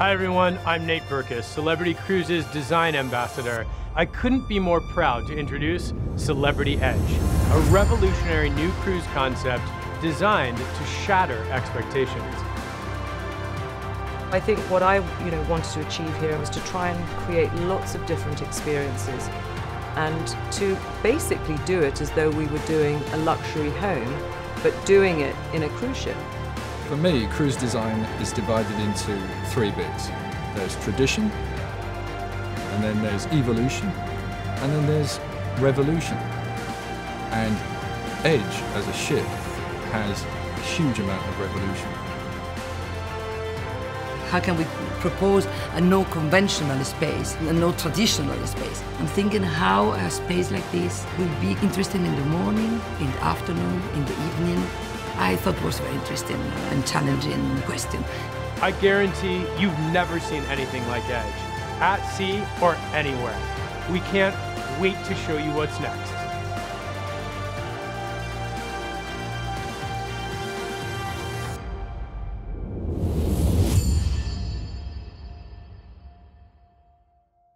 Hi everyone, I'm Nate Berkus, Celebrity Cruises Design Ambassador. I couldn't be more proud to introduce Celebrity Edge, a revolutionary new cruise concept designed to shatter expectations. I think what I you know, wanted to achieve here was to try and create lots of different experiences and to basically do it as though we were doing a luxury home, but doing it in a cruise ship. For me, cruise design is divided into three bits. There's tradition, and then there's evolution, and then there's revolution. And Edge, as a ship, has a huge amount of revolution. How can we propose a no conventional space, a no traditional space? I'm thinking how a space like this will be interesting in the morning, in the afternoon, in the evening, I thought was very interesting and challenging question. I guarantee you've never seen anything like Edge, at sea or anywhere. We can't wait to show you what's next.